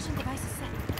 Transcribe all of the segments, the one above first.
Charging device is set.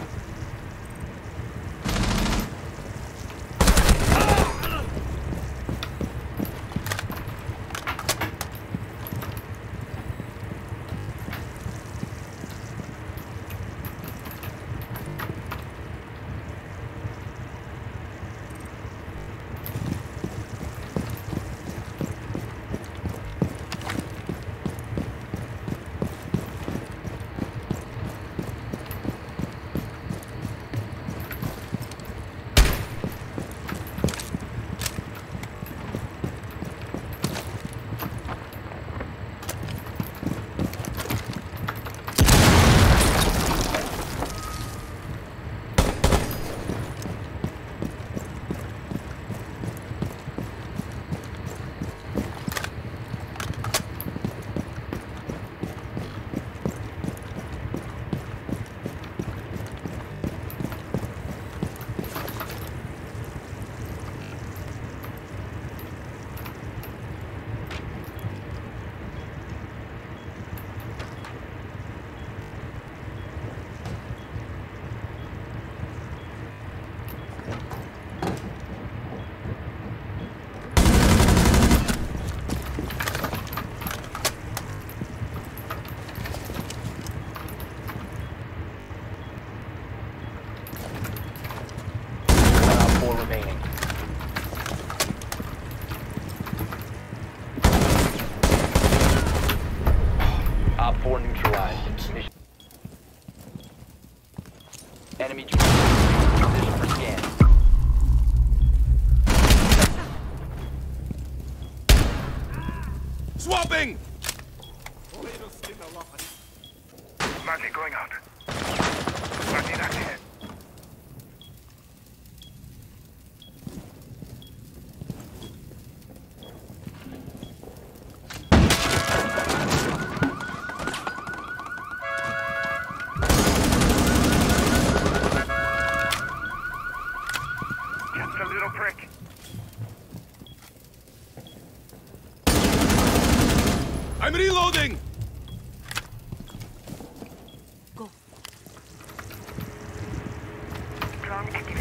4 neutralized. Enemy position for scan. Swapping! Magic going out. Magic active. little prick. I'm reloading! Go. Drone activated.